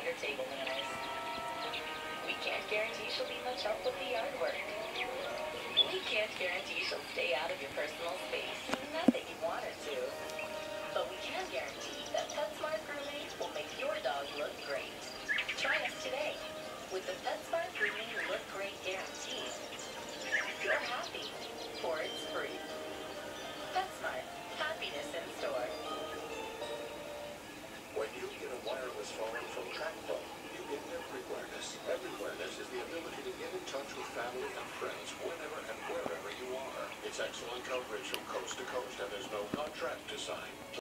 table manners. We can't guarantee she'll be much help with the yard work. We can't guarantee she'll stay out of your personal space. Not that you want her to. But we can guarantee that PetSmart Grooming will make your dog look great. Try us today with the PetSmart Grooming Look Great Guarantee. You're happy, for it's free. PetSmart, happiness in store. When you get a wireless phone excellent coverage from coast to coast, and there's no contract to sign.